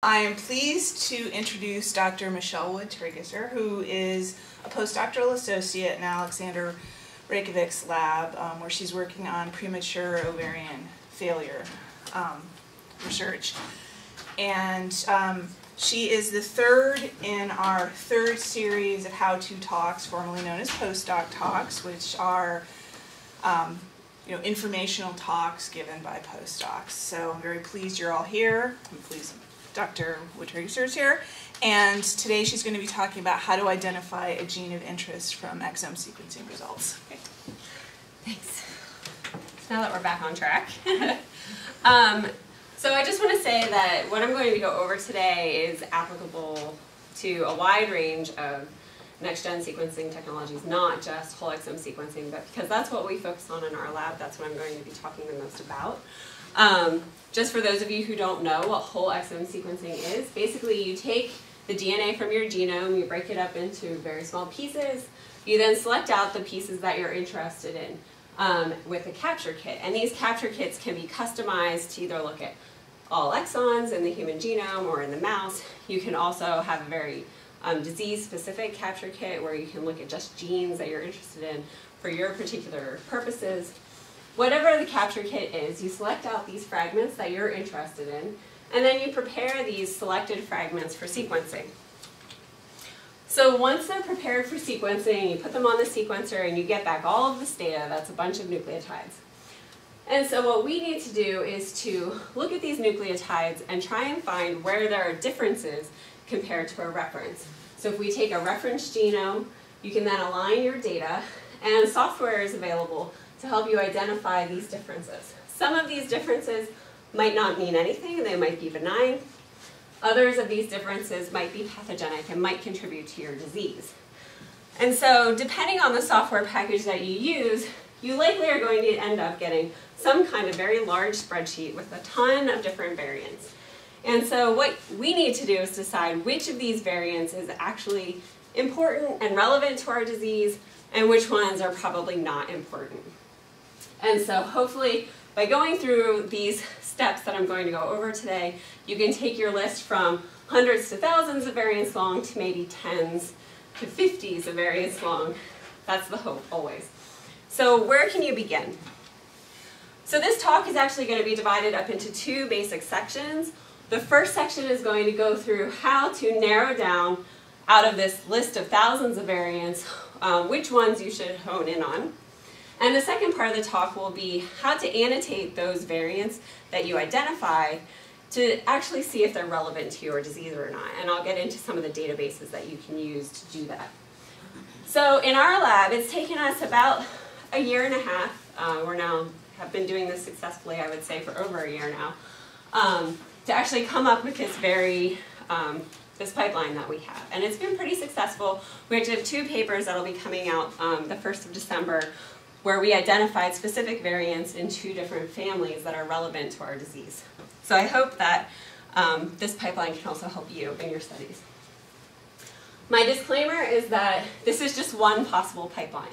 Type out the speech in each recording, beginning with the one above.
I am pleased to introduce Dr. Michelle Wood Trageser, who is a postdoctoral associate in Aleksandar Rajkovic's lab, um, where she's working on premature ovarian failure um, research. And um, she is the third in our third series of how-to talks, formerly known as postdoc talks, which are um, you know, informational talks given by postdocs. So I'm very pleased you're all here. I'm pleased Dr. Woodriger is here. And today she's going to be talking about how to identify a gene of interest from exome sequencing results. Okay. Thanks. Now that we're back on track. um, so I just want to say that what I'm going to go over today is applicable to a wide range of next-gen sequencing technologies, not just whole exome sequencing, but because that's what we focus on in our lab, that's what I'm going to be talking the most about. Um, just for those of you who don't know what whole exome sequencing is, basically you take the DNA from your genome, you break it up into very small pieces, you then select out the pieces that you're interested in um, with a capture kit. And these capture kits can be customized to either look at all exons in the human genome or in the mouse. You can also have a very um, disease-specific capture kit where you can look at just genes that you're interested in for your particular purposes. Whatever the capture kit is, you select out these fragments that you're interested in, and then you prepare these selected fragments for sequencing. So once they're prepared for sequencing, you put them on the sequencer and you get back all of this data, that's a bunch of nucleotides. And so what we need to do is to look at these nucleotides and try and find where there are differences compared to a reference. So if we take a reference genome, you can then align your data, and software is available to help you identify these differences. Some of these differences might not mean anything, they might be benign. Others of these differences might be pathogenic and might contribute to your disease. And so depending on the software package that you use, you likely are going to end up getting some kind of very large spreadsheet with a ton of different variants. And so what we need to do is decide which of these variants is actually important and relevant to our disease and which ones are probably not important. And so hopefully by going through these steps that I'm going to go over today, you can take your list from hundreds to thousands of variants long to maybe tens to 50s of variants long. That's the hope, always. So where can you begin? So this talk is actually going to be divided up into two basic sections. The first section is going to go through how to narrow down out of this list of thousands of variants, um, which ones you should hone in on. And the second part of the talk will be how to annotate those variants that you identify to actually see if they're relevant to your disease or not. And I'll get into some of the databases that you can use to do that. So in our lab, it's taken us about a year and a half. Uh, we're now have been doing this successfully, I would say, for over a year now, um, to actually come up with this very um, this pipeline that we have. And it's been pretty successful. We actually have two papers that will be coming out um, the 1st of December where we identified specific variants in two different families that are relevant to our disease. So I hope that um, this pipeline can also help you in your studies. My disclaimer is that this is just one possible pipeline.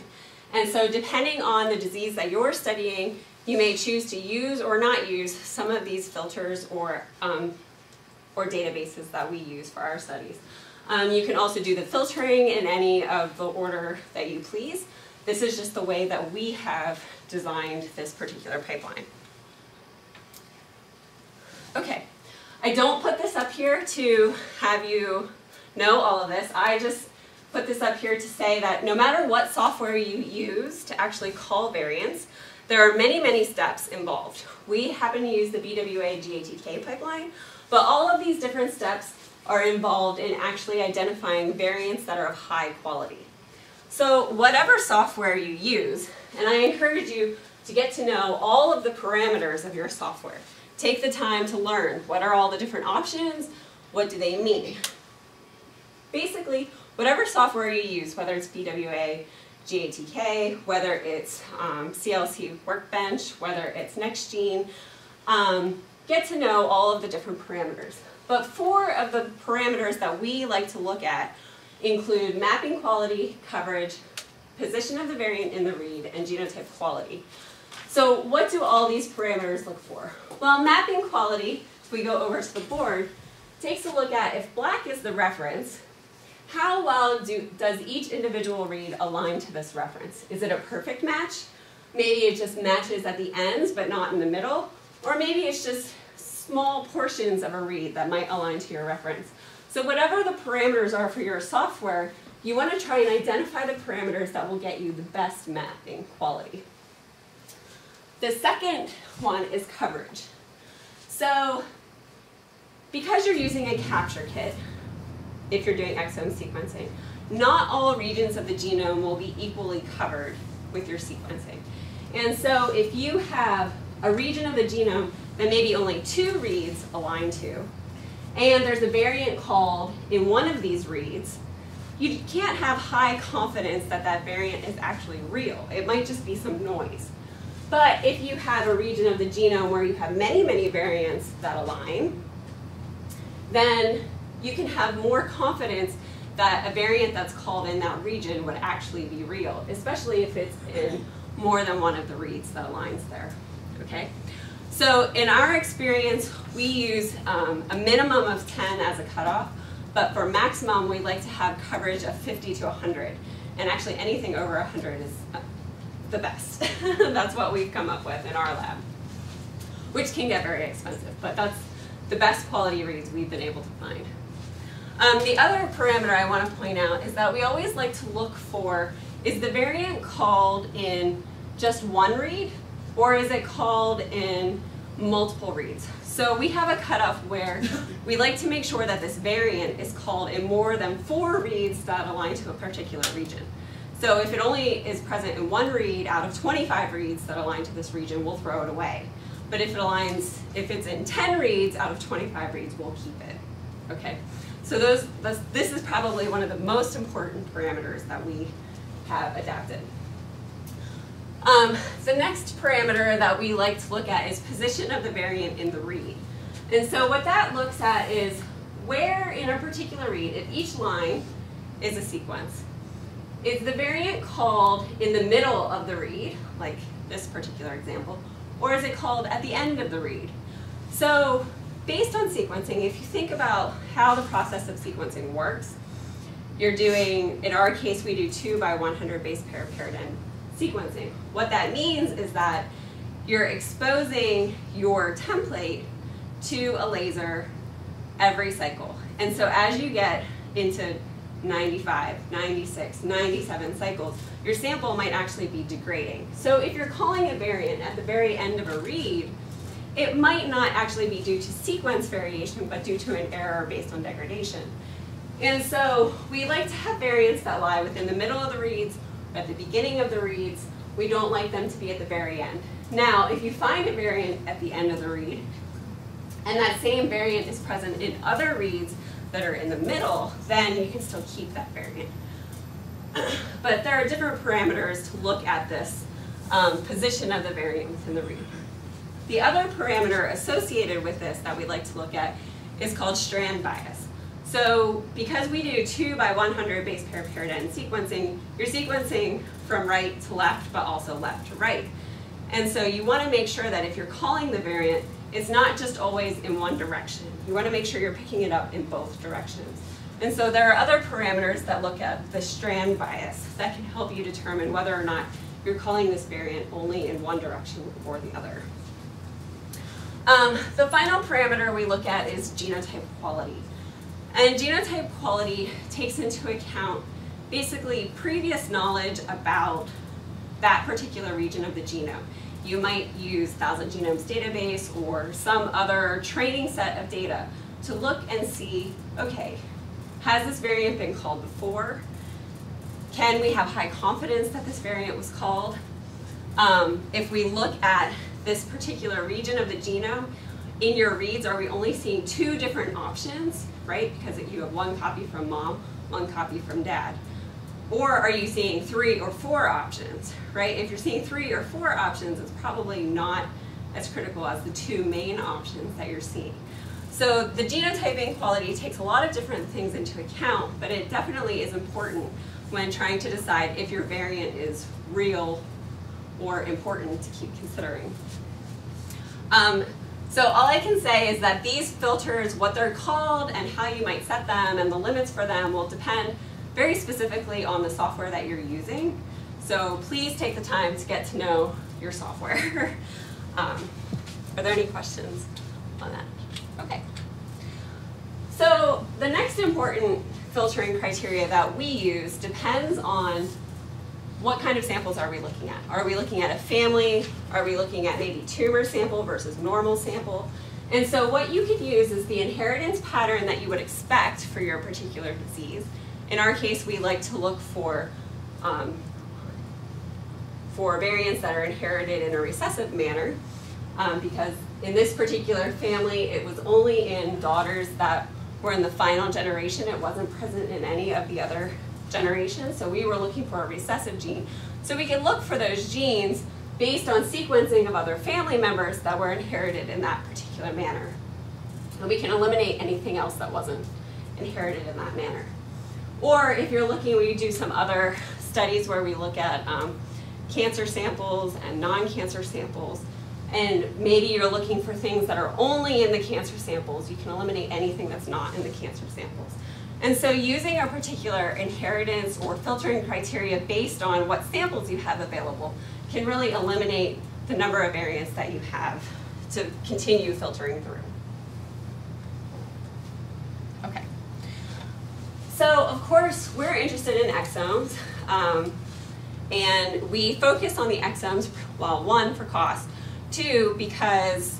And so depending on the disease that you're studying, you may choose to use or not use some of these filters or, um, or databases that we use for our studies. Um, you can also do the filtering in any of the order that you please. This is just the way that we have designed this particular pipeline. Okay, I don't put this up here to have you know all of this. I just put this up here to say that no matter what software you use to actually call variants, there are many, many steps involved. We happen to use the BWA GATK pipeline, but all of these different steps are involved in actually identifying variants that are of high quality. So whatever software you use, and I encourage you to get to know all of the parameters of your software. Take the time to learn what are all the different options, what do they mean. Basically, whatever software you use, whether it's BWA, GATK, whether it's um, CLC Workbench, whether it's NextGene, um, get to know all of the different parameters. But four of the parameters that we like to look at include mapping quality, coverage, position of the variant in the read, and genotype quality. So what do all these parameters look for? Well, mapping quality, if we go over to the board, takes a look at if black is the reference, how well do, does each individual read align to this reference? Is it a perfect match? Maybe it just matches at the ends but not in the middle, or maybe it's just small portions of a read that might align to your reference. So whatever the parameters are for your software, you want to try and identify the parameters that will get you the best mapping quality. The second one is coverage. So because you're using a capture kit, if you're doing exome sequencing, not all regions of the genome will be equally covered with your sequencing. And so if you have a region of the genome that maybe only two reads align to, and there's a variant called in one of these reads, you can't have high confidence that that variant is actually real. It might just be some noise. But if you have a region of the genome where you have many, many variants that align, then you can have more confidence that a variant that's called in that region would actually be real, especially if it's in more than one of the reads that aligns there, okay? So in our experience, we use um, a minimum of 10 as a cutoff, but for maximum, we like to have coverage of 50 to 100. And actually anything over 100 is uh, the best. that's what we've come up with in our lab, which can get very expensive, but that's the best quality reads we've been able to find. Um, the other parameter I want to point out is that we always like to look for, is the variant called in just one read, or is it called in multiple reads? So we have a cutoff where we like to make sure that this variant is called in more than four reads that align to a particular region. So if it only is present in one read out of 25 reads that align to this region, we'll throw it away. But if it aligns, if it's in 10 reads out of 25 reads, we'll keep it. Okay? So those, this is probably one of the most important parameters that we have adapted. Um, the next parameter that we like to look at is position of the variant in the read. And so what that looks at is where in a particular read, if each line is a sequence, is the variant called in the middle of the read, like this particular example, or is it called at the end of the read? So based on sequencing, if you think about how the process of sequencing works, you're doing, in our case, we do 2 by 100 base pair paired end sequencing. What that means is that you're exposing your template to a laser every cycle. And so as you get into 95, 96, 97 cycles, your sample might actually be degrading. So if you're calling a variant at the very end of a read, it might not actually be due to sequence variation, but due to an error based on degradation. And so we like to have variants that lie within the middle of the reads, at the beginning of the reads. We don't like them to be at the very end. Now, if you find a variant at the end of the read, and that same variant is present in other reads that are in the middle, then you can still keep that variant. but there are different parameters to look at this um, position of the variant within the read. The other parameter associated with this that we like to look at is called strand bias. So because we do 2 by 100 base pair end sequencing, you're sequencing from right to left, but also left to right. And so you want to make sure that if you're calling the variant, it's not just always in one direction. You want to make sure you're picking it up in both directions. And so there are other parameters that look at the strand bias that can help you determine whether or not you're calling this variant only in one direction or the other. Um, the final parameter we look at is genotype quality. And genotype quality takes into account basically previous knowledge about that particular region of the genome. You might use Thousand Genomes database or some other training set of data to look and see, okay, has this variant been called before? Can we have high confidence that this variant was called? Um, if we look at this particular region of the genome, in your reads, are we only seeing two different options, right? Because you have one copy from mom, one copy from dad. Or are you seeing three or four options, right? If you're seeing three or four options, it's probably not as critical as the two main options that you're seeing. So the genotyping quality takes a lot of different things into account, but it definitely is important when trying to decide if your variant is real or important to keep considering. Um, So all I can say is that these filters, what they're called and how you might set them and the limits for them will depend very specifically on the software that you're using. So please take the time to get to know your software. um, are there any questions on that? Okay. So the next important filtering criteria that we use depends on what kind of samples are we looking at? Are we looking at a family? Are we looking at maybe tumor sample versus normal sample? And so what you could use is the inheritance pattern that you would expect for your particular disease. In our case, we like to look for um, for variants that are inherited in a recessive manner um, because in this particular family, it was only in daughters that were in the final generation. It wasn't present in any of the other generations. So we were looking for a recessive gene. So we can look for those genes based on sequencing of other family members that were inherited in that particular manner. And we can eliminate anything else that wasn't inherited in that manner. Or if you're looking, we do some other studies where we look at um, cancer samples and non-cancer samples. And maybe you're looking for things that are only in the cancer samples. You can eliminate anything that's not in the cancer samples. And so using a particular inheritance or filtering criteria based on what samples you have available can really eliminate the number of variants that you have to continue filtering through. Okay. So of course, we're interested in exomes. Um, and we focus on the exomes, well, one, for cost, two, because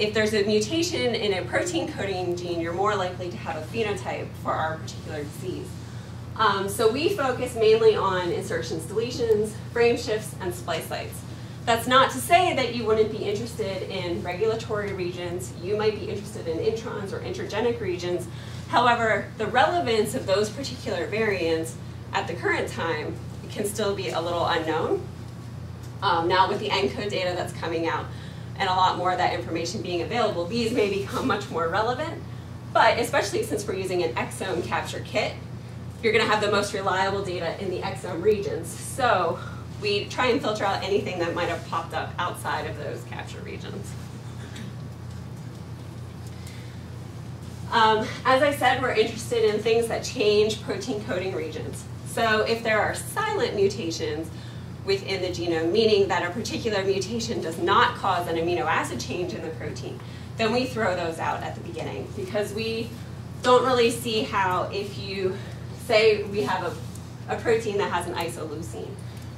if there's a mutation in a protein coding gene, you're more likely to have a phenotype for our particular disease. Um, so we focus mainly on insertions, deletions, frame shifts, and splice sites. That's not to say that you wouldn't be interested in regulatory regions. You might be interested in introns or intergenic regions. However, the relevance of those particular variants at the current time can still be a little unknown. Um, now with the ENCODE data that's coming out and a lot more of that information being available, these may become much more relevant. But especially since we're using an exome capture kit, you're going to have the most reliable data in the exome regions. So we try and filter out anything that might have popped up outside of those capture regions. Um, as I said, we're interested in things that change protein coding regions. So if there are silent mutations within the genome, meaning that a particular mutation does not cause an amino acid change in the protein, then we throw those out at the beginning because we don't really see how if you say we have a, a protein that has an isoleucine,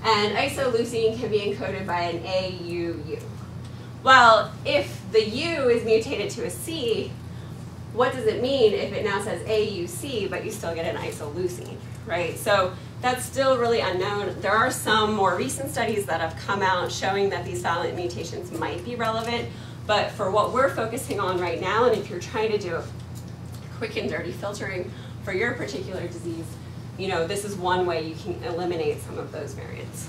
and isoleucine can be encoded by an AUU. Well, if the U is mutated to a C, what does it mean if it now says AUC, but you still get an isoleucine? right? So that's still really unknown. There are some more recent studies that have come out showing that these silent mutations might be relevant, but for what we're focusing on right now, and if you're trying to do quick and dirty filtering for your particular disease, you know, this is one way you can eliminate some of those variants.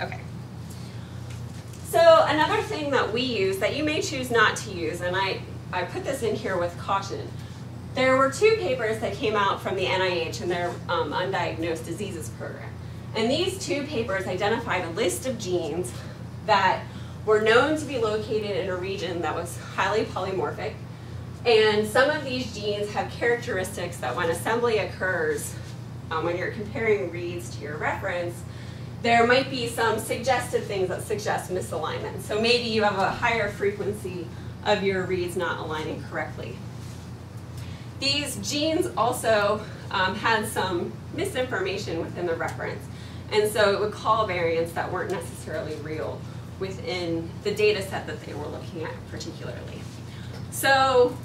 Okay. So another thing that we use that you may choose not to use, and I, I put this in here with caution, there were two papers that came out from the NIH in their um, undiagnosed diseases program. And these two papers identified a list of genes that were known to be located in a region that was highly polymorphic. And some of these genes have characteristics that when assembly occurs, um, when you're comparing reads to your reference, there might be some suggested things that suggest misalignment. So maybe you have a higher frequency of your reads not aligning correctly. These genes also um, had some misinformation within the reference, and so it would call variants that weren't necessarily real within the data set that they were looking at particularly. So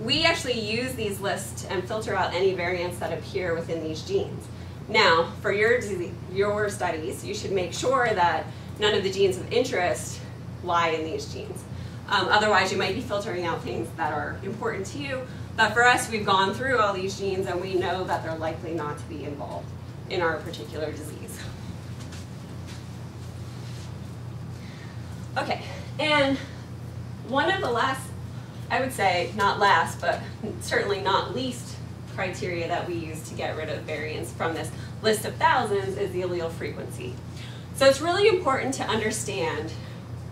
we actually use these lists and filter out any variants that appear within these genes. Now, for your, your studies, you should make sure that none of the genes of interest lie in these genes. Um, otherwise, you might be filtering out things that are important to you, but for us, we've gone through all these genes and we know that they're likely not to be involved in our particular disease. Okay, and one of the last, I would say not last, but certainly not least criteria that we use to get rid of variants from this list of thousands is the allele frequency. So it's really important to understand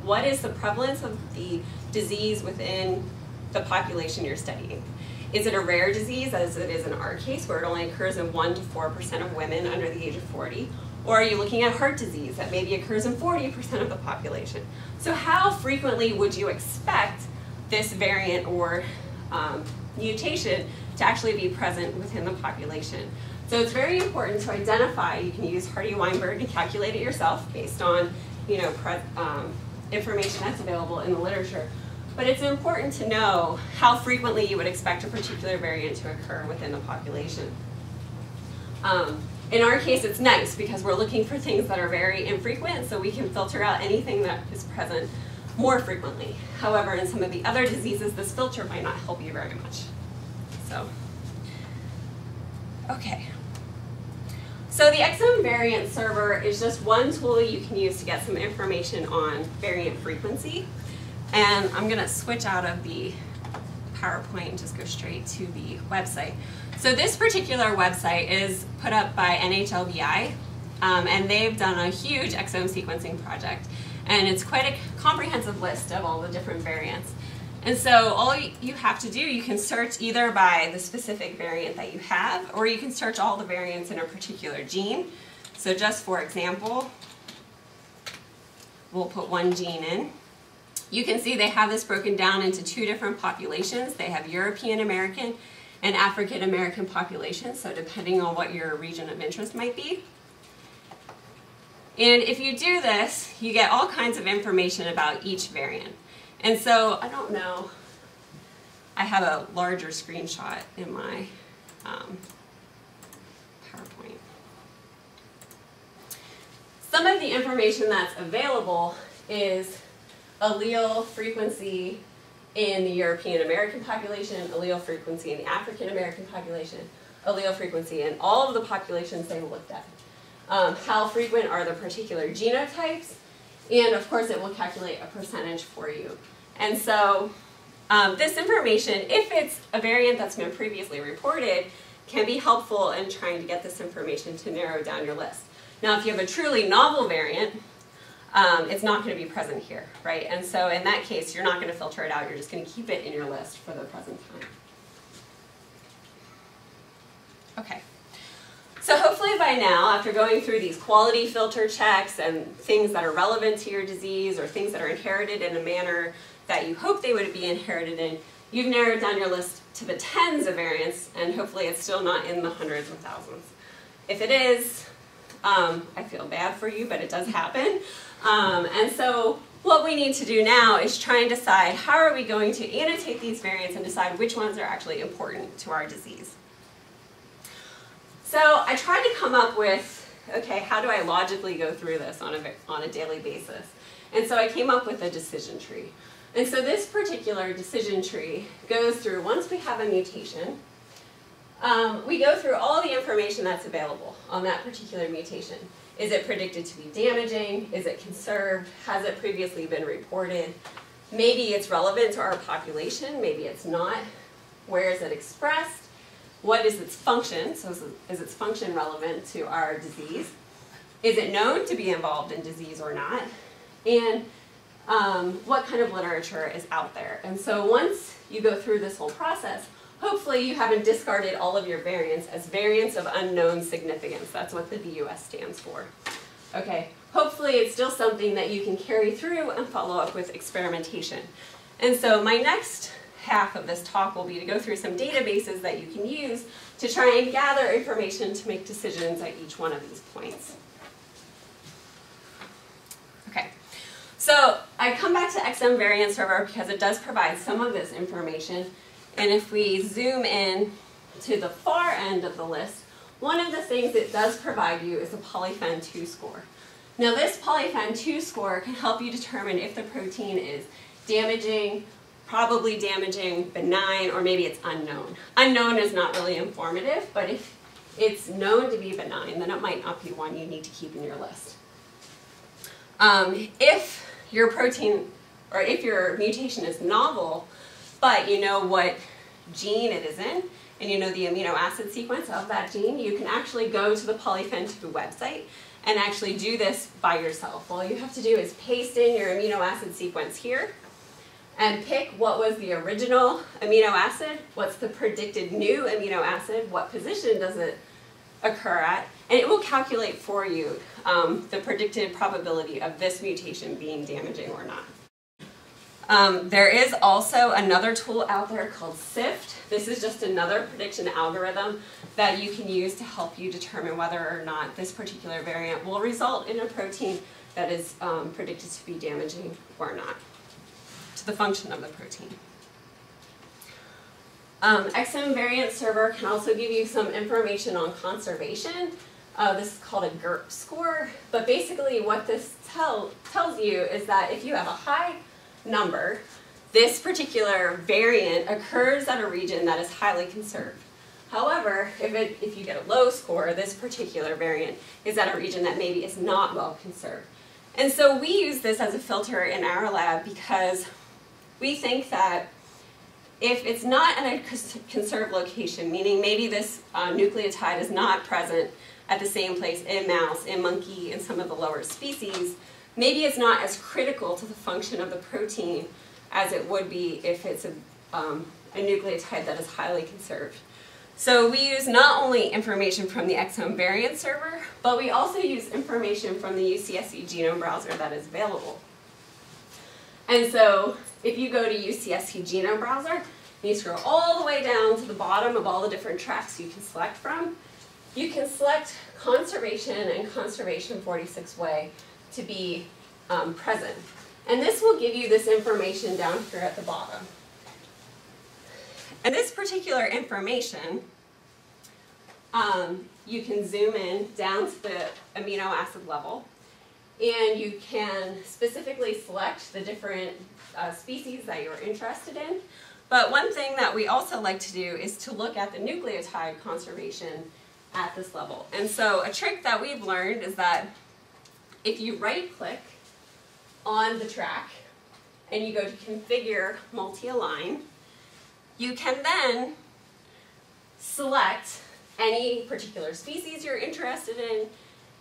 what is the prevalence of the disease within the population you're studying. Is it a rare disease, as it is in our case, where it only occurs in 1 to 4% of women under the age of 40? Or are you looking at heart disease that maybe occurs in 40% of the population? So how frequently would you expect this variant or um, mutation to actually be present within the population? So it's very important to identify, you can use Hardy-Weinberg and calculate it yourself based on you know, um, information that's available in the literature. But it's important to know how frequently you would expect a particular variant to occur within the population. Um, in our case, it's nice because we're looking for things that are very infrequent, so we can filter out anything that is present more frequently. However, in some of the other diseases, this filter might not help you very much. So, okay. So the exome variant server is just one tool you can use to get some information on variant frequency. And I'm gonna switch out of the PowerPoint and just go straight to the website. So this particular website is put up by NHLBI, um, and they've done a huge exome sequencing project. And it's quite a comprehensive list of all the different variants. And so all you have to do, you can search either by the specific variant that you have, or you can search all the variants in a particular gene. So just for example, we'll put one gene in. You can see they have this broken down into two different populations. They have European American and African American populations, so depending on what your region of interest might be. And if you do this, you get all kinds of information about each variant. And so, I don't know, I have a larger screenshot in my um, PowerPoint. Some of the information that's available is allele frequency in the European American population, allele frequency in the African American population, allele frequency in all of the populations they looked at. Um, how frequent are the particular genotypes, and of course it will calculate a percentage for you. And so um, this information, if it's a variant that's been previously reported, can be helpful in trying to get this information to narrow down your list. Now, if you have a truly novel variant, um, it's not going to be present here, right? And so in that case, you're not going to filter it out. You're just going to keep it in your list for the present time. Okay. So hopefully by now, after going through these quality filter checks and things that are relevant to your disease or things that are inherited in a manner that you hope they would be inherited in, you've narrowed down your list to the tens of variants, and hopefully it's still not in the hundreds of thousands. If it is, um, I feel bad for you, but it does happen. Um, and so what we need to do now is try and decide how are we going to annotate these variants and decide which ones are actually important to our disease. So I tried to come up with, okay, how do I logically go through this on a, on a daily basis? And so I came up with a decision tree. And so this particular decision tree goes through, once we have a mutation, um, we go through all the information that's available on that particular mutation. Is it predicted to be damaging? Is it conserved? Has it previously been reported? Maybe it's relevant to our population, maybe it's not. Where is it expressed? What is its function? So is its function relevant to our disease? Is it known to be involved in disease or not? And um, what kind of literature is out there. And so once you go through this whole process, hopefully you haven't discarded all of your variants as variants of unknown significance. That's what the VUS stands for. Okay, hopefully it's still something that you can carry through and follow up with experimentation. And so my next half of this talk will be to go through some databases that you can use to try and gather information to make decisions at each one of these points. So I come back to exome variant server because it does provide some of this information. And if we zoom in to the far end of the list, one of the things it does provide you is a polyphen 2 score. Now this polyphen 2 score can help you determine if the protein is damaging, probably damaging, benign, or maybe it's unknown. Unknown is not really informative, but if it's known to be benign, then it might not be one you need to keep in your list. Um, if your protein, or if your mutation is novel, but you know what gene it is in, and you know the amino acid sequence of that gene, you can actually go to the Polyphen 2 website and actually do this by yourself. All you have to do is paste in your amino acid sequence here and pick what was the original amino acid, what's the predicted new amino acid, what position does it occur at, and it will calculate for you um, the predicted probability of this mutation being damaging or not. Um, there is also another tool out there called SIFT. This is just another prediction algorithm that you can use to help you determine whether or not this particular variant will result in a protein that is um, predicted to be damaging or not to the function of the protein. Um, exome variant server can also give you some information on conservation. Uh, this is called a GERP score, but basically what this tell, tells you is that if you have a high number, this particular variant occurs at a region that is highly conserved. However, if, it, if you get a low score, this particular variant is at a region that maybe is not well conserved. And so we use this as a filter in our lab because we think that if it's not in a conserved location, meaning maybe this uh, nucleotide is not present at the same place in mouse, in monkey, in some of the lower species, maybe it's not as critical to the function of the protein as it would be if it's a, um, a nucleotide that is highly conserved. So we use not only information from the exome variant server, but we also use information from the UCSC genome browser that is available. And so if you go to UCSC genome browser, and you scroll all the way down to the bottom of all the different tracks you can select from, you can select conservation and conservation 46 way to be um, present. And this will give you this information down here at the bottom. And this particular information, um, you can zoom in down to the amino acid level, and you can specifically select the different uh, species that you're interested in. But one thing that we also like to do is to look at the nucleotide conservation at this level. And so a trick that we've learned is that if you right click on the track and you go to configure multi-align, you can then select any particular species you're interested in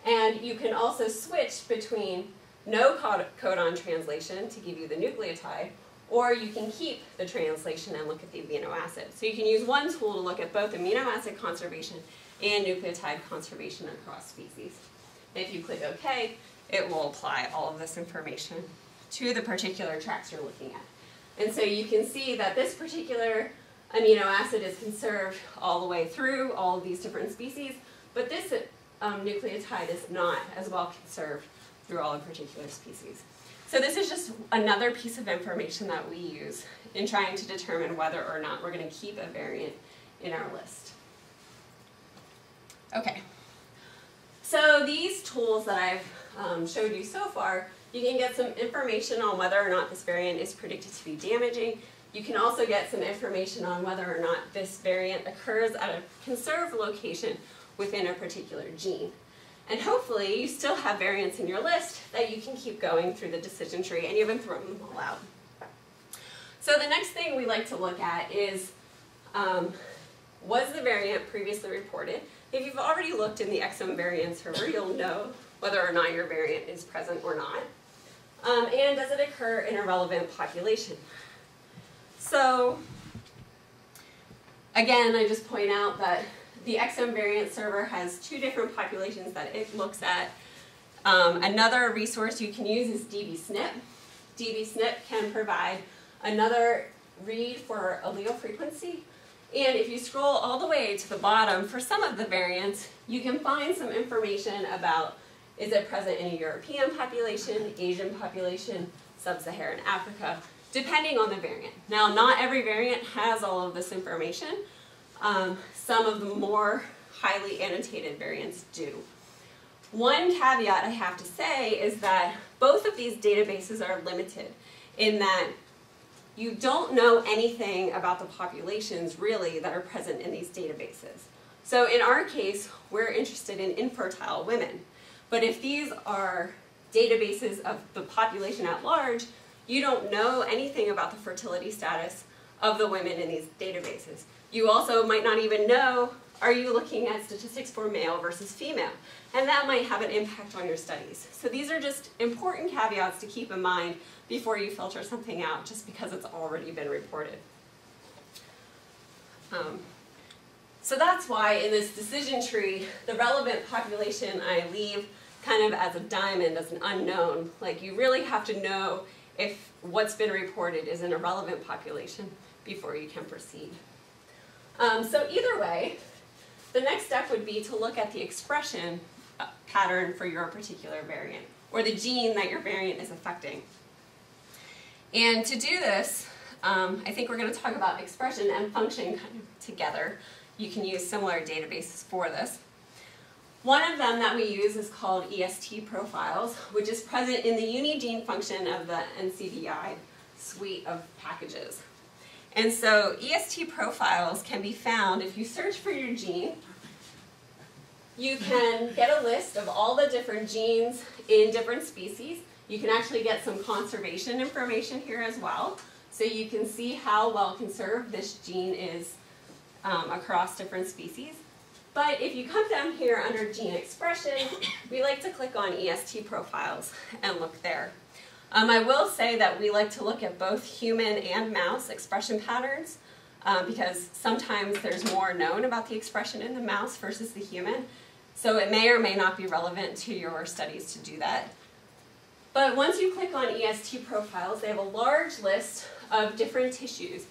and you can also switch between no codon translation to give you the nucleotide, or you can keep the translation and look at the amino acid. So you can use one tool to look at both amino acid conservation and nucleotide conservation across species. If you click OK, it will apply all of this information to the particular tracks you're looking at. And so you can see that this particular amino acid is conserved all the way through all of these different species, but this um, nucleotide is not as well conserved through all the particular species. So this is just another piece of information that we use in trying to determine whether or not we're going to keep a variant in our list. Okay, so these tools that I've um, showed you so far, you can get some information on whether or not this variant is predicted to be damaging. You can also get some information on whether or not this variant occurs at a conserved location within a particular gene. And hopefully you still have variants in your list that you can keep going through the decision tree and you haven't thrown them all out. So the next thing we like to look at is, um, was the variant previously reported? If you've already looked in the exome variant server, you'll know whether or not your variant is present or not. Um, and does it occur in a relevant population? So, again, I just point out that the exome variant server has two different populations that it looks at. Um, another resource you can use is dbSNP. dbSNP can provide another read for allele frequency. And if you scroll all the way to the bottom, for some of the variants, you can find some information about is it present in a European population, Asian population, sub-Saharan Africa, depending on the variant. Now, not every variant has all of this information, um, some of the more highly annotated variants do. One caveat I have to say is that both of these databases are limited in that you don't know anything about the populations really that are present in these databases. So in our case, we're interested in infertile women. But if these are databases of the population at large, you don't know anything about the fertility status of the women in these databases. You also might not even know, are you looking at statistics for male versus female? And that might have an impact on your studies. So these are just important caveats to keep in mind before you filter something out just because it's already been reported. Um, so that's why in this decision tree, the relevant population I leave kind of as a diamond, as an unknown. Like you really have to know if what's been reported is an irrelevant population before you can proceed. Um, so either way, the next step would be to look at the expression uh, pattern for your particular variant, or the gene that your variant is affecting. And to do this, um, I think we're going to talk about expression and function kind of together. You can use similar databases for this. One of them that we use is called EST profiles, which is present in the UniGene function of the NCBI suite of packages. And so EST profiles can be found if you search for your gene. You can get a list of all the different genes in different species. You can actually get some conservation information here as well. So you can see how well conserved this gene is um, across different species. But if you come down here under gene expression, we like to click on EST profiles and look there. Um, I will say that we like to look at both human and mouse expression patterns um, because sometimes there's more known about the expression in the mouse versus the human. So it may or may not be relevant to your studies to do that. But once you click on EST profiles, they have a large list of different tissues.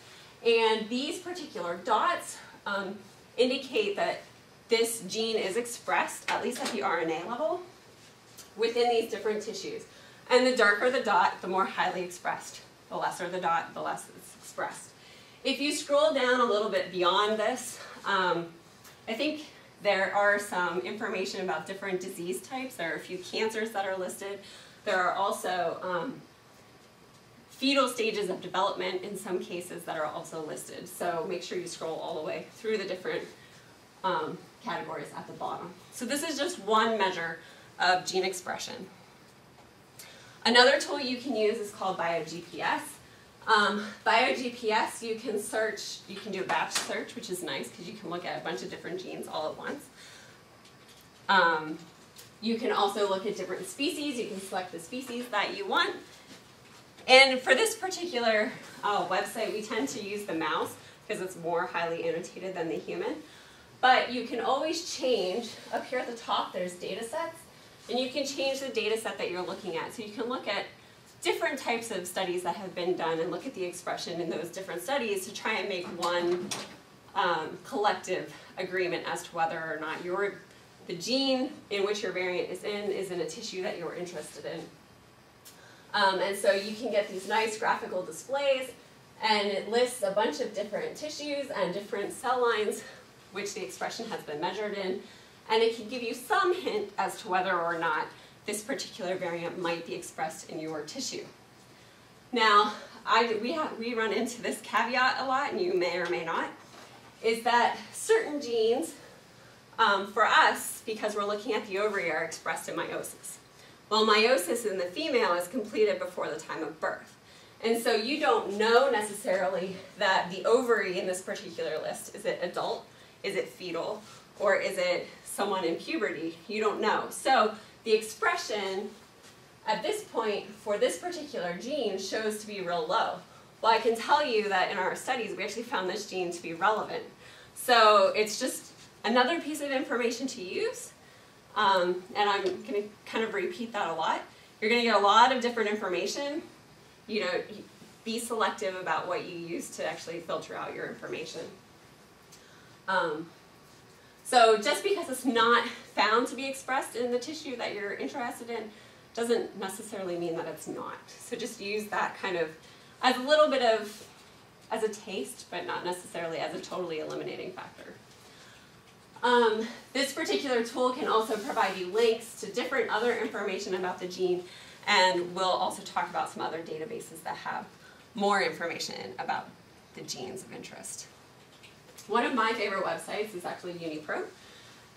And these particular dots um, indicate that this gene is expressed, at least at the RNA level, within these different tissues. And the darker the dot, the more highly expressed. The lesser the dot, the less it's expressed. If you scroll down a little bit beyond this, um, I think there are some information about different disease types. There are a few cancers that are listed. There are also um, fetal stages of development in some cases that are also listed. So make sure you scroll all the way through the different um, categories at the bottom. So this is just one measure of gene expression. Another tool you can use is called BioGPS. Um, BioGPS, you can search, you can do a batch search, which is nice because you can look at a bunch of different genes all at once. Um, you can also look at different species. You can select the species that you want. And for this particular uh, website, we tend to use the mouse because it's more highly annotated than the human. But you can always change, up here at the top there's data sets, and you can change the data set that you're looking at. So you can look at different types of studies that have been done and look at the expression in those different studies to try and make one um, collective agreement as to whether or not your the gene in which your variant is in is in a tissue that you're interested in. Um, and so you can get these nice graphical displays and it lists a bunch of different tissues and different cell lines which the expression has been measured in and it can give you some hint as to whether or not this particular variant might be expressed in your tissue. Now, I, we, have, we run into this caveat a lot, and you may or may not, is that certain genes, um, for us, because we're looking at the ovary, are expressed in meiosis. Well, meiosis in the female is completed before the time of birth. And so you don't know necessarily that the ovary in this particular list, is it adult, is it fetal, or is it someone in puberty? You don't know. So the expression at this point for this particular gene shows to be real low. Well, I can tell you that in our studies, we actually found this gene to be relevant. So it's just another piece of information to use. Um, and I'm going to kind of repeat that a lot. You're going to get a lot of different information. You know, be selective about what you use to actually filter out your information. Um, so just because it's not found to be expressed in the tissue that you're interested in doesn't necessarily mean that it's not. So just use that kind of as a little bit of, as a taste, but not necessarily as a totally eliminating factor. Um, this particular tool can also provide you links to different other information about the gene, and we'll also talk about some other databases that have more information about the genes of interest. One of my favorite websites is actually UniProt.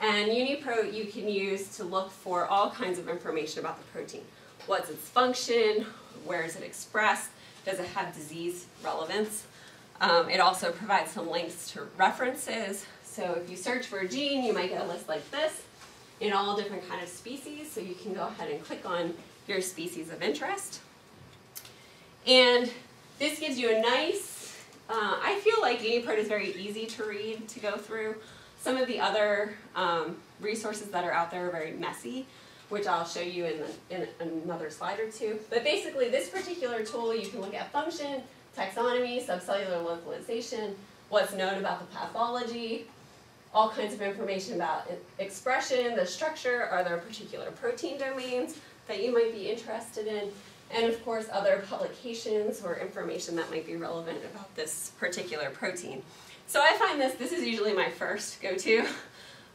And UniProt you can use to look for all kinds of information about the protein. What's its function? Where is it expressed? Does it have disease relevance? Um, it also provides some links to references. So if you search for a gene, you might get a list like this in all different kind of species. So you can go ahead and click on your species of interest. And this gives you a nice, uh, I feel like UniProt is very easy to read, to go through. Some of the other um, resources that are out there are very messy, which I'll show you in, the, in another slide or two. But basically, this particular tool, you can look at function, taxonomy, subcellular localization, what's known about the pathology, all kinds of information about expression, the structure, are there particular protein domains that you might be interested in, and of course other publications or information that might be relevant about this particular protein. So I find this, this is usually my first go-to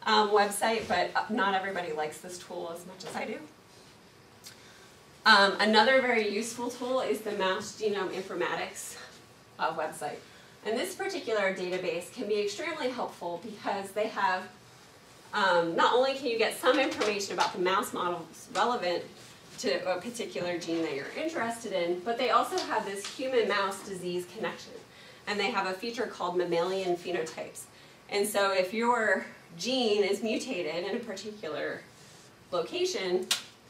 um, website, but not everybody likes this tool as much as I do. Um, another very useful tool is the Mouse Genome Informatics uh, website. And this particular database can be extremely helpful because they have, um, not only can you get some information about the mouse models relevant to a particular gene that you're interested in, but they also have this human-mouse disease connection. And they have a feature called mammalian phenotypes. And so if your gene is mutated in a particular location,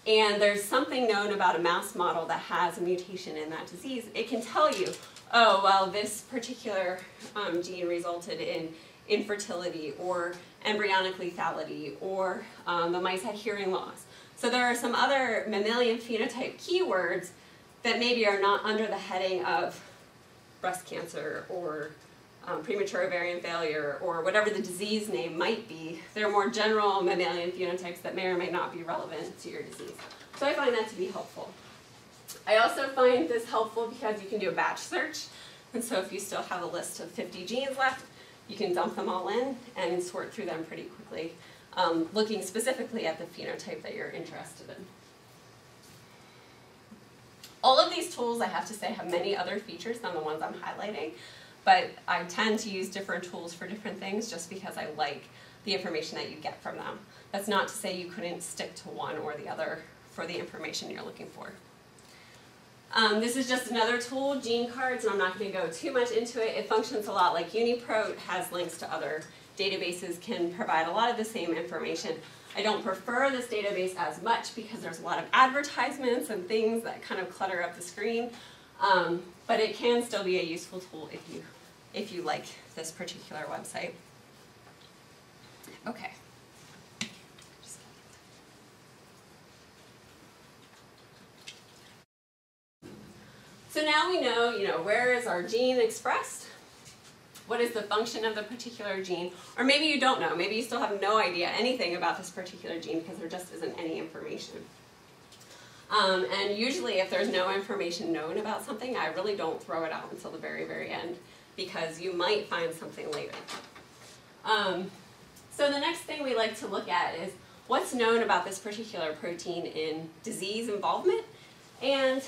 and there's something known about a mouse model that has a mutation in that disease, it can tell you, oh, well, this particular um, gene resulted in infertility or embryonic lethality or um, the mice had hearing loss. So there are some other mammalian phenotype keywords that maybe are not under the heading of breast cancer or um, premature ovarian failure or whatever the disease name might be. They're more general mammalian phenotypes that may or may not be relevant to your disease. So I find that to be helpful. I also find this helpful because you can do a batch search. And so if you still have a list of 50 genes left, you can dump them all in and sort through them pretty quickly, um, looking specifically at the phenotype that you're interested in. All of these tools, I have to say, have many other features than the ones I'm highlighting, but I tend to use different tools for different things just because I like the information that you get from them. That's not to say you couldn't stick to one or the other for the information you're looking for. Um, this is just another tool, GeneCards, and I'm not going to go too much into it. It functions a lot like UniProt, has links to other databases, can provide a lot of the same information. I don't prefer this database as much because there's a lot of advertisements and things that kind of clutter up the screen, um, but it can still be a useful tool if you, if you like this particular website. Okay. So now we know, you know, where is our gene expressed? What is the function of the particular gene? Or maybe you don't know. Maybe you still have no idea anything about this particular gene because there just isn't any information. Um, and usually if there's no information known about something, I really don't throw it out until the very, very end because you might find something later. Um, so the next thing we like to look at is what's known about this particular protein in disease involvement and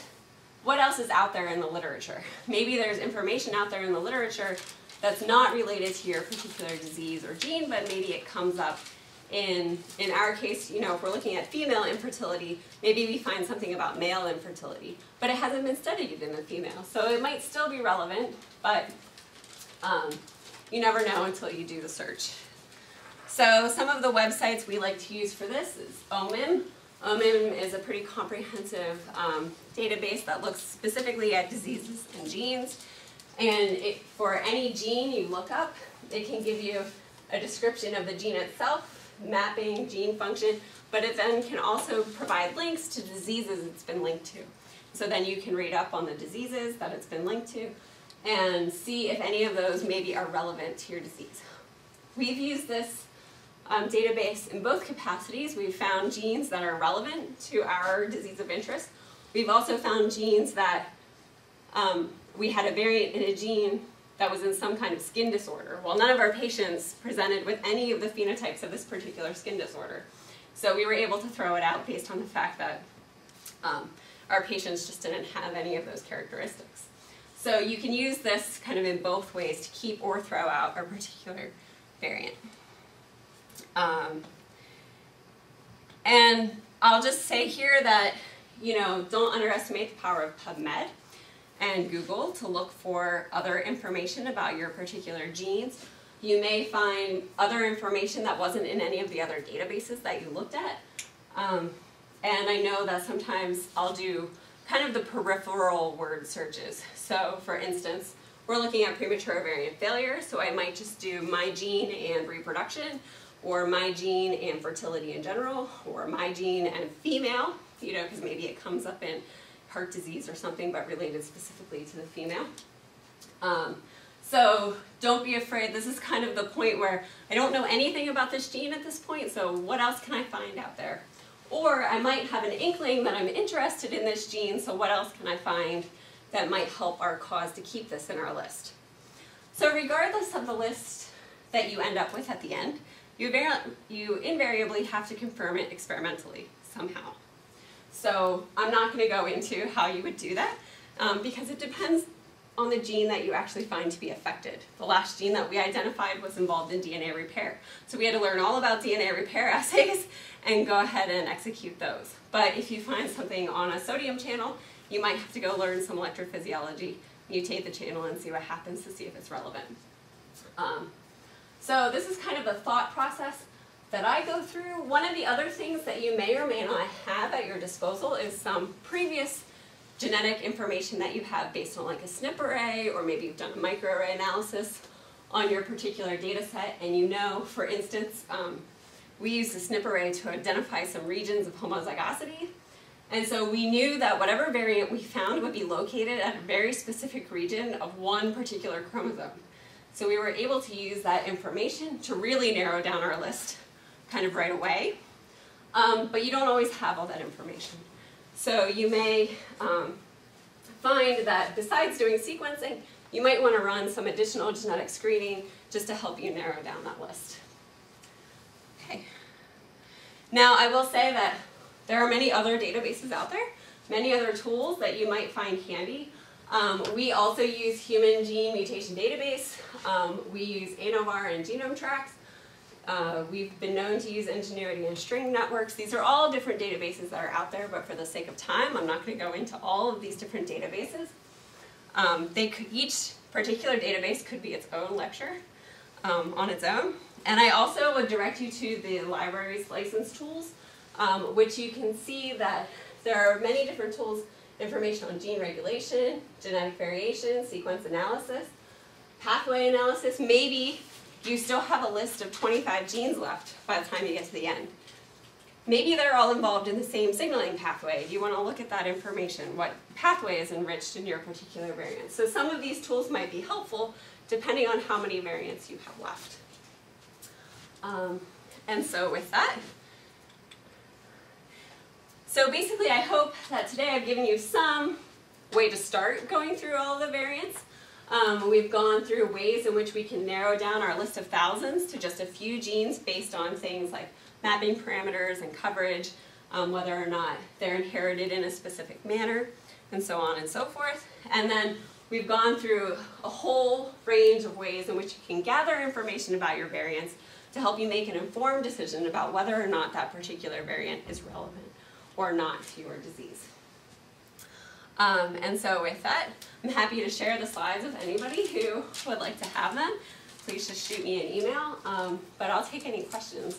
what else is out there in the literature? Maybe there's information out there in the literature that's not related to your particular disease or gene, but maybe it comes up in, in our case, you know, if we're looking at female infertility, maybe we find something about male infertility, but it hasn't been studied in the female. So it might still be relevant, but um, you never know until you do the search. So some of the websites we like to use for this is OMIM, OMIM is a pretty comprehensive um, database that looks specifically at diseases and genes. And it, for any gene you look up, it can give you a description of the gene itself, mapping, gene function, but it then can also provide links to diseases it's been linked to. So then you can read up on the diseases that it's been linked to and see if any of those maybe are relevant to your disease. We've used this um, database in both capacities. We've found genes that are relevant to our disease of interest. We've also found genes that um, we had a variant in a gene that was in some kind of skin disorder. Well, none of our patients presented with any of the phenotypes of this particular skin disorder. So we were able to throw it out based on the fact that um, our patients just didn't have any of those characteristics. So you can use this kind of in both ways to keep or throw out a particular variant. Um, and I'll just say here that, you know, don't underestimate the power of PubMed. and Google to look for other information about your particular genes. You may find other information that wasn't in any of the other databases that you looked at. Um, and I know that sometimes I'll do kind of the peripheral word searches. So for instance, we're looking at premature ovarian failure, so I might just do my gene and reproduction, or my gene and fertility in general, or my gene and female, you know, because maybe it comes up in heart disease or something, but related specifically to the female. Um, so don't be afraid. This is kind of the point where I don't know anything about this gene at this point, so what else can I find out there? Or I might have an inkling that I'm interested in this gene, so what else can I find that might help our cause to keep this in our list? So regardless of the list that you end up with at the end, you, you invariably have to confirm it experimentally somehow. So I'm not going to go into how you would do that um, because it depends on the gene that you actually find to be affected. The last gene that we identified was involved in DNA repair. So we had to learn all about DNA repair assays and go ahead and execute those. But if you find something on a sodium channel, you might have to go learn some electrophysiology, mutate the channel and see what happens to see if it's relevant. Um, so this is kind of the thought process that I go through. One of the other things that you may or may not have at your disposal is some previous genetic information that you have based on like a SNP array or maybe you've done a microarray analysis on your particular data set and you know, for instance, um, we used the SNP array to identify some regions of homozygosity. And so we knew that whatever variant we found would be located at a very specific region of one particular chromosome. So we were able to use that information to really narrow down our list kind of right away. Um, but you don't always have all that information. So you may um, find that besides doing sequencing, you might want to run some additional genetic screening just to help you narrow down that list. Okay. Now I will say that there are many other databases out there, many other tools that you might find handy. Um, we also use Human Gene Mutation Database. Um, we use ANNOVAR and Genome Trax. Uh, we've been known to use Ingenuity and String Networks. These are all different databases that are out there, but for the sake of time, I'm not going to go into all of these different databases. Um, they could, each particular database could be its own lecture um, on its own. And I also would direct you to the library's license tools, um, which you can see that there are many different tools, information on gene regulation, genetic variation, sequence analysis, pathway analysis, maybe you still have a list of 25 genes left by the time you get to the end. Maybe they're all involved in the same signaling pathway. You want to look at that information, what pathway is enriched in your particular variant. So some of these tools might be helpful depending on how many variants you have left. Um, and so with that, so basically I hope that today I've given you some way to start going through all the variants. Um, we've gone through ways in which we can narrow down our list of thousands to just a few genes based on things like mapping parameters and coverage, um, whether or not they're inherited in a specific manner, and so on and so forth. And then we've gone through a whole range of ways in which you can gather information about your variants to help you make an informed decision about whether or not that particular variant is relevant or not to your disease. Um, and so with that, I'm happy to share the slides with anybody who would like to have them. Please just shoot me an email, um, but I'll take any questions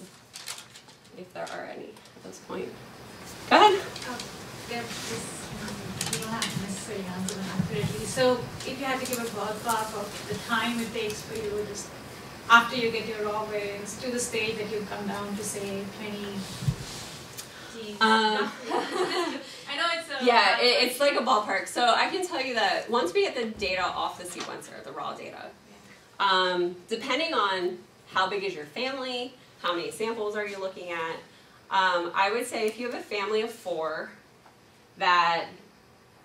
if there are any at this point. Go ahead. Oh, um, you don't have to necessarily answer them accurately. So if you had to give a ballpark of the time it takes for you just after you get your raw to the stage that you come down to say 20 genes. Um, I know it's a Yeah, it, it's like a ballpark. So I can tell you that once we get the data off the sequencer, the raw data, um, depending on how big is your family, how many samples are you looking at, um, I would say if you have a family of four, that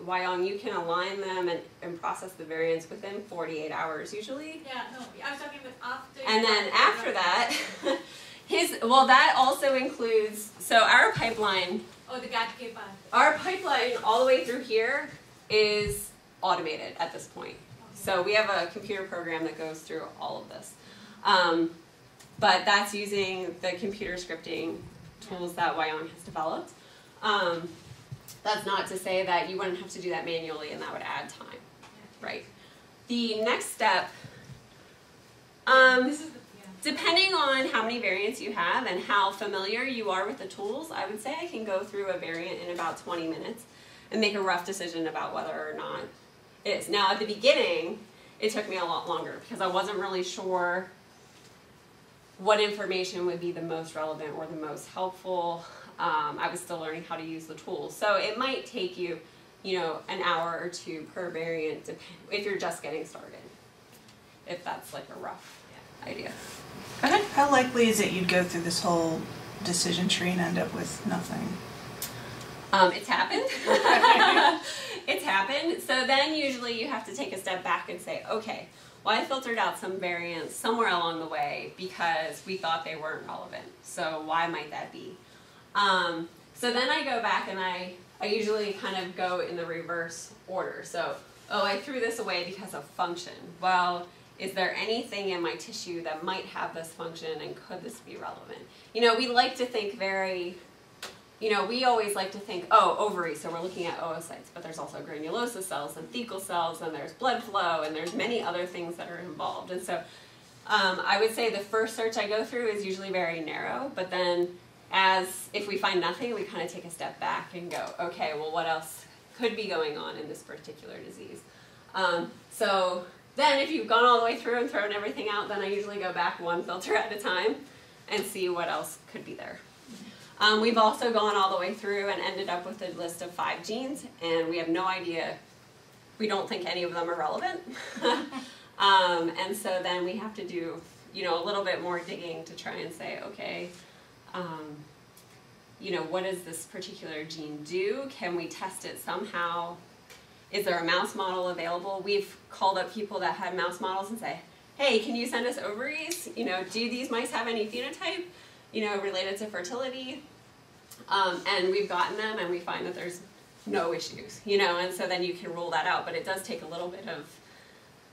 Wyong, you can align them and, and process the variants within 48 hours usually. Yeah, no, I was talking about after. And then after that, his, well, that also includes, so our pipeline Oh, the GATK part. Our pipeline all the way through here is automated at this point. So we have a computer program that goes through all of this. Um, but that's using the computer scripting tools that Wyong has developed. Um, that's not to say that you wouldn't have to do that manually and that would add time. Right. The next step, um, This is, the-. Depending on how many variants you have and how familiar you are with the tools, I would say I can go through a variant in about 20 minutes and make a rough decision about whether or not it is. Now, at the beginning, it took me a lot longer because I wasn't really sure what information would be the most relevant or the most helpful. Um, I was still learning how to use the tools. So it might take you, you know, an hour or two per variant if you're just getting started. If that's like a rough idea. Ahead. How likely is it you'd go through this whole decision tree and end up with nothing? Um, it's happened. it's happened. So then usually you have to take a step back and say, okay, well, I filtered out some variants somewhere along the way because we thought they weren't relevant. So why might that be? Um, so then I go back and I, I usually kind of go in the reverse order. So, oh, I threw this away because of function. Well, is there anything in my tissue that might have this function and could this be relevant? You know, we like to think very you know, we always like to think, oh, ovaries, so we're looking at oocytes, but there's also granulosa cells and thecal cells, and there's blood flow, and there's many other things that are involved. And so um, I would say the first search I go through is usually very narrow, but then as if we find nothing, we kind of take a step back and go, okay, well, what else could be going on in this particular disease? Um, so then if you've gone all the way through and thrown everything out, then I usually go back one filter at a time and see what else could be there. Um, we've also gone all the way through and ended up with a list of five genes, and we have no idea. We don't think any of them are relevant. um, and so then we have to do, you know, a little bit more digging to try and say, okay, um, you know, what does this particular gene do? Can we test it somehow? Is there a mouse model available? We've called up people that had mouse models and say, hey, can you send us ovaries? You know, do these mice have any phenotype? you know, related to fertility. Um, and we've gotten them and we find that there's no issues, you know, and so then you can rule that out. But it does take a little bit of,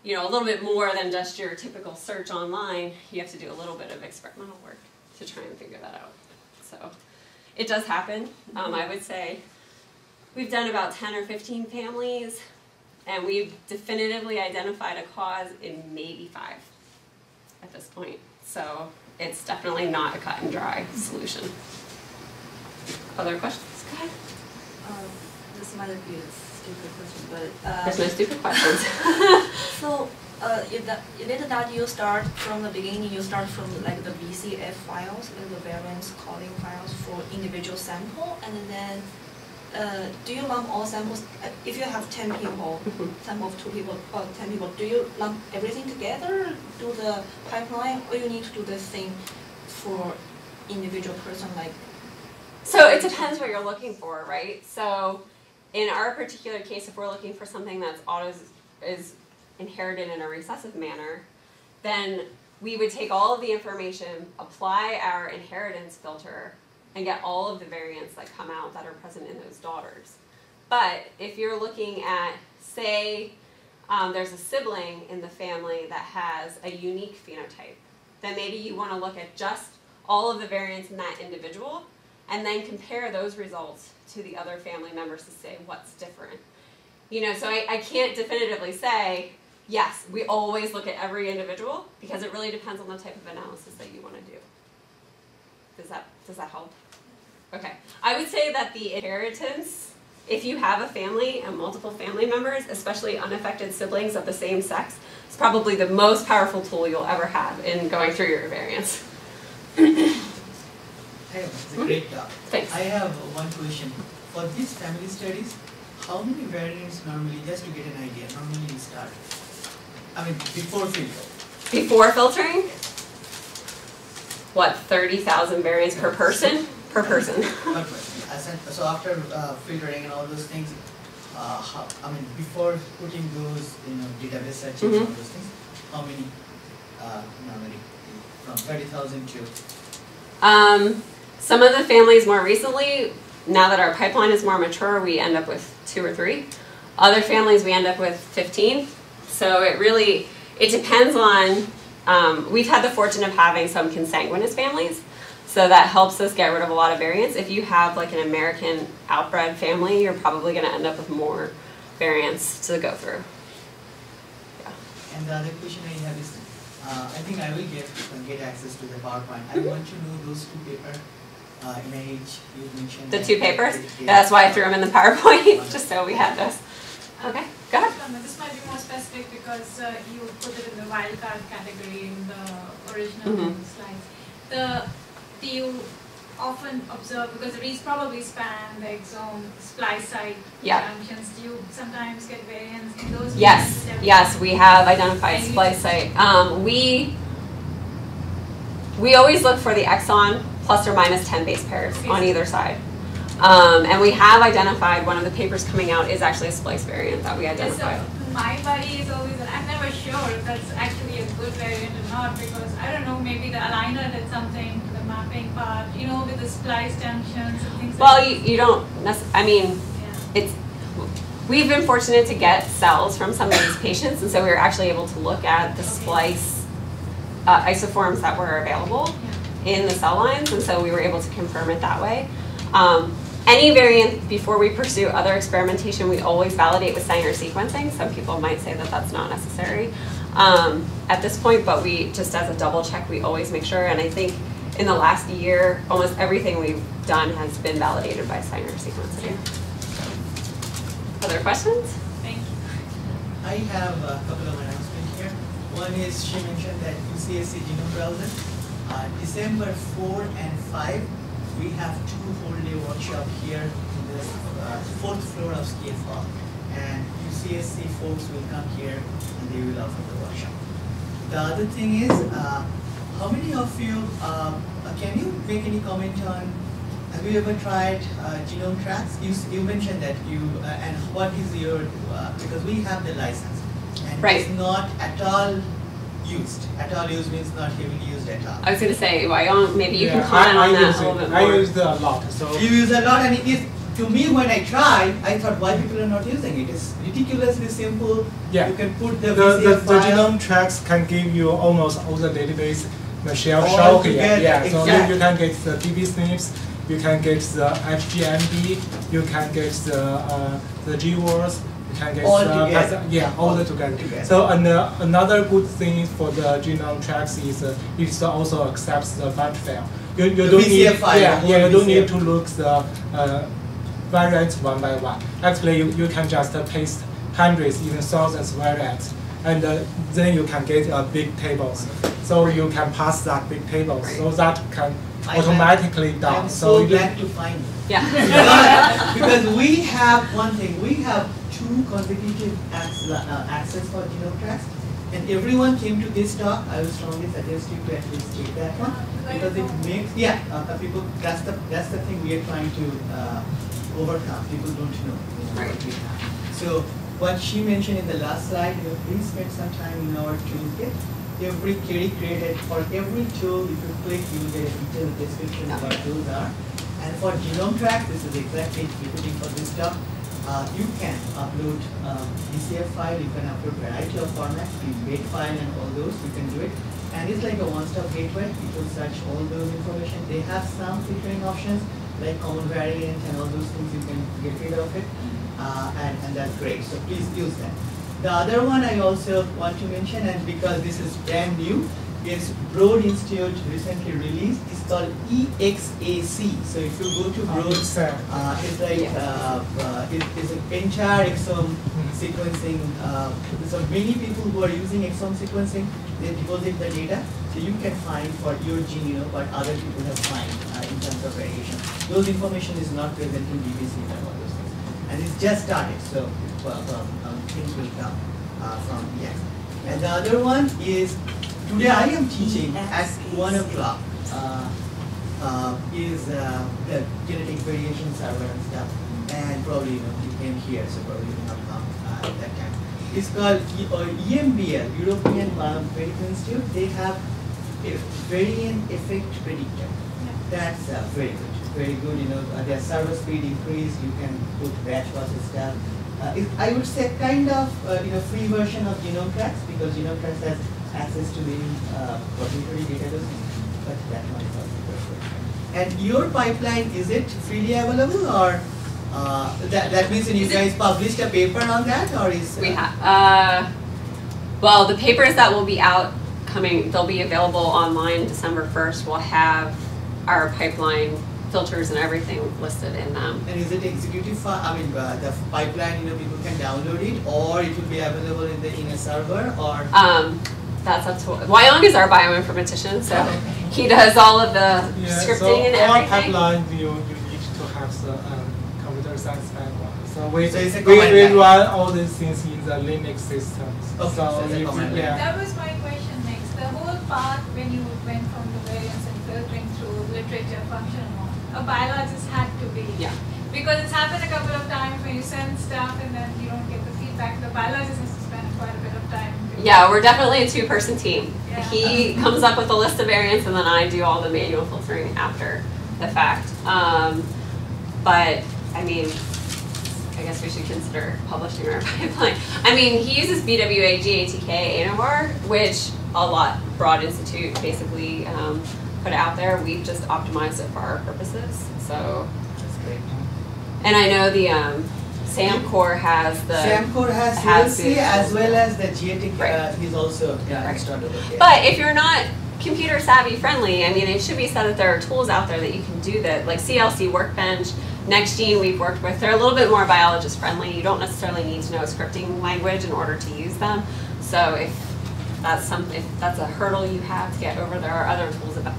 you know, a little bit more than just your typical search online. You have to do a little bit of experimental work to try and figure that out. So it does happen. Um, I would say we've done about 10 or 15 families and we've definitively identified a cause in maybe five at this point. So it's definitely not a cut and dry solution. Other questions? Go ahead. Um, this might be a stupid question, but uh, There's no stupid questions. so uh, in the in it that you start from the beginning, you start from like the VCF files, like the variance calling files for individual sample, and then uh, do you lump all samples? uh, If you have ten people, Mhm. sample of two people or ten people, do you lump everything together, do the pipeline, or you need to do the same for individual person like? So it depends what you're looking for, right? So in our particular case, if we're looking for something that's autos is inherited in a recessive manner, then we would take all of the information, apply our inheritance filter, and get all of the variants that come out that are present in those daughters. But if you're looking at, say, um, there's a sibling in the family that has a unique phenotype, then maybe you want to look at just all of the variants in that individual and then compare those results to the other family members to say what's different. You know, so I, I can't definitively say, yes, we always look at every individual because it really depends on the type of analysis that you want to do. Does that does that help? Okay. I would say that the inheritance, if you have a family and multiple family members, especially unaffected siblings of the same sex, is probably the most powerful tool you'll ever have in going through your variants. Hey, it's a great hmm? talk. Thanks. I have one question. For these family studies, how many variants normally, just to get an idea, normally you start? I mean, before filter. Before filtering, what, 30,000 variants per person? Per person. Per person. I so after uh, filtering and all those things, uh, how, I mean, before putting those, you know, database searches and all Mhm. those things, how many uh, normally, from thirty thousand to? Um, some of the families more recently, now that our pipeline is more mature, we end up with two or three. Other families, we end up with 15. So it really, it depends on, um, we've had the fortune of having some consanguineous families. So that helps us get rid of a lot of variants. If you have like an American outbred family, you're probably going to end up with more variants to go through. And the other question I have is, uh, I think I will get, uh, get access to the PowerPoint. I Mm-hmm. want to know those two paper, uh, NIH, you mentioned. The two papers? Yeah. That's why I threw them in the PowerPoint, just so we had those. Okay, go ahead. Um, This might be more specific because uh, you put it in the wildcard category in the original Mhm. slides. The, do you often observe, because the reads probably span the exome splice site Yeah. junctions, do you sometimes get variants in those? Yes, yes, we have identified And splice site. Um, we, we always look for the exon plus or minus ten base pairs on either side. Um, and we have identified, one of the papers coming out is actually a splice variant that we Yes, so identified. my buddy is always, I'm never sure if that's actually a good variant or not, because I don't know, maybe the aligner did something mapping part, you know, with the splice junctions and things like Well, that. you, you don't I mean, Yeah. it's, we've been fortunate to get cells from some of these patients, and so we were actually able to look at the Okay. splice uh, isoforms that were available in the cell lines, and so we were able to confirm it that way. Um, any variant, before we pursue other experimentation, we always validate with Sanger sequencing. Some people might say that that's not necessary um, at this point, but we, just as a double check, we always make sure, and I think in the last year, almost everything we've done has been validated by Sanger sequencing. Other questions? Thank you. I have a couple of announcements here. One is she mentioned that UCSC Genome Browser, uh, December four and five, we have two whole day workshop here in the uh, fourth floor of Scaife Hall. And UCSC folks will come here and they will offer the workshop. The other thing is, uh, how many of you, um, uh, can you make any comment on, have you ever tried uh, Genome Trax? You, you mentioned that you, uh, and what is your, uh, because we have the license. And Right. it's not at all used. At all used means not heavily used at all. I was gonna say, why don't, maybe you can comment I- on I that use a little bit more. I use it a lot, so. You use a lot and it is, to me, when I tried, I thought why people are not using it. It's ridiculously simple. Yeah. You can put the The, the, VCF the Genome Trax can give you almost all the database Michelle All show here. together, Yeah, so you, exactly. you can get the DB SNPs, you can get the HGMD, you can get the, uh, the GWAS, you can get All the, together. yeah, all All together. together. So an, uh, another good thing for the Genome Trax is uh, it also accepts the batch file. You, you The don't need, yeah, yeah, you don't need to look the uh, variants one by one. Actually, you, you can just paste hundreds, even thousands variants, and uh, then you can get uh, big tables. So you can pass that big table, so that can I'm- automatically done. I'm so you- glad to find it. Yeah. because we have one thing, we have two consecutive ac- uh, access for Genome Trax, and everyone came to this talk. I will strongly suggest you to at least take that one because it makes yeah. Uh, uh, people that's the that's the thing we are trying to uh, overcome. People don't know, you know what we have. So what she mentioned in the last slide, you know, please spend some time in our toolkit. Every query created for every tool, if you click, you will get a detailed description of what tools are. And for genome track, this is exactly repeating for this stuff. Uh, you can upload um, file, you can upload variety of formats, the file and all those, you can do it. And it's like a one-stop gateway, you can search all those information. They have some filtering options, like common variant and all those things, you can get rid of it. Uh, and, and that's great, so please use that. The other one I also want to mention, and because this is brand new, is Broad Institute recently released, it's called EXAC. So if you go to Broad, it's, uh, it's like, Yeah. uh, uh, it, it's an entire exome Mhm. sequencing. Uh, so many people who are using exome sequencing, they deposit the data, so you can find for your gene, you know, what other people have found uh, in terms of variation. Those information is not present in BBC and all those things. And it's just started, so um, um, things will come uh, from EX. And the other one is, today I am teaching at one o'clock. Uh, uh, is uh, the genetic variation server and stuff, and probably you know you came here, so probably you will not come uh, at that time. It's called EMBL, European Biomedical Institute. They have a variant effect predictor. That's uh, very good, very good. You know, uh, their server speed increased. You can put batch process stuff. Uh, it, I would say kind of uh, you know free version of Genome Trax because Genome Trax has access to the uh, proprietary databases, but that one is also very good. And your pipeline is it freely available or uh, that that means you guys published a paper on that or is We uh, have, uh, Well, the papers that will be out coming, they'll be available online December first. We'll have our pipeline filters and everything listed in them. And is it executive file, I mean, uh, the pipeline, you know, people can download it, or it will be available in the, in a server, or? Um, that's up to, Wyong is our bioinformatician, so he does all of the Yeah, so scripting and all everything. pipeline you, you need to have the um, computer science background. So we, So it's a we, we run all these things in the Linux systems. Okay, so it's a you- yeah. That was my question next. The whole part when you went from the variance and filtering through literature, functional model, a biologist had to be. Yeah. Because it's happened a couple of times when you send stuff and then you don't get the feedback. The biologist has to spend quite a bit of time. Yeah, we're definitely a two-person team. Yeah. He comes up with a list of variants, and then I do all the manual filtering after the fact. Um, but I mean, I guess we should consider publishing our pipeline. I mean, he uses BWA GATK ANNOVAR, which a lot Broad Institute basically um, put it out there. We've just optimized it for our purposes. So, That's great. and I know the um, SAMCore has the. Samcor has has ULC as well as the GATK, uh, Right. he's also, yeah, Right. installed over. But if you're not computer savvy friendly, I mean, it should be said that there are tools out there that you can do that, like CLC Workbench, NextGene we've worked with. They're a little bit more biologist friendly. You don't necessarily need to know a scripting language in order to use them. So if that's something, if that's a hurdle you have to get over, there are other tools about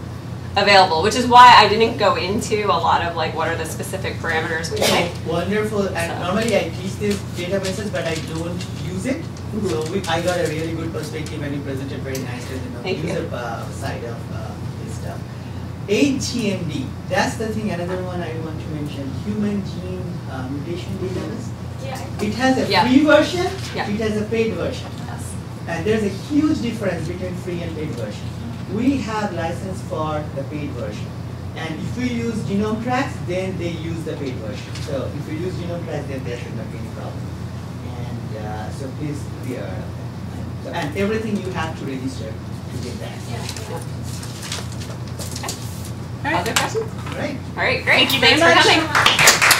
available, which is why I didn't go into a lot of like what are the specific parameters we pick. Wonderful, and So- normally I teach these databases, but I don't use it. So we, I got a really good perspective and you presented very nicely in the Thank user uh, side of uh, this stuff. HGMD, that's the thing, another one I want to mention, human gene uh, mutation database. Yeah. It has a Yeah. free version, Yeah. it has a paid version. Yes. And there's a huge difference between free and paid version. We have license for the paid version. And if we use Genome Trax, then they use the paid version. So if we use Genome Trax, then there should not be any problem. And uh, so please be aware of that. So, and everything you have to register to get that. Yeah. Other questions? Right? All right, great. Thank you very Thanks for much. coming.